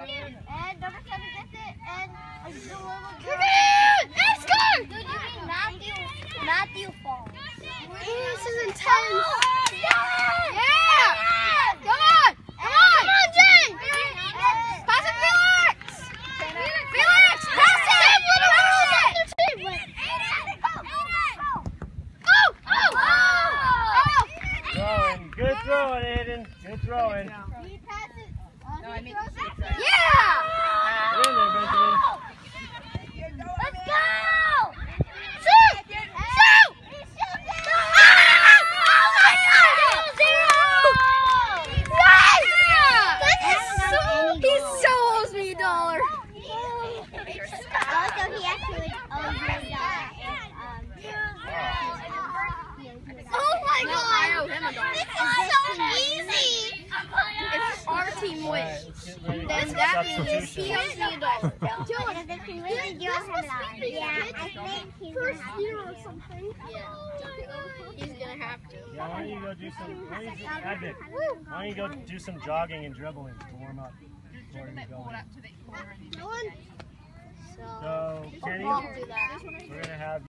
And number seven gets it. And a little girl. Let's go! Dude, you mean Matthew? Matthew falls. This is intense. Yeah! Yeah! Come on! Come on! Come on, Jane! Pass it, Felix! Felix, pass it! Pass it! Oh! Oh! Throwing. Good throwing, Aiden. Good throwing. He passes. No, I mean- throws it. Yeah! Get there, Let's go! Shoot! Shoot! Oh my God! Team wins, let's get ready then that means he owes me a dollar. Yeah, I think he's First gonna year or something. Yeah. Oh he's gonna have to. Yeah, oh why don't you go do some, why don't you, Advik, why don't you go do some jogging and dribbling to warm up before you go in. So, So, Kenny, I'll do that. we're gonna have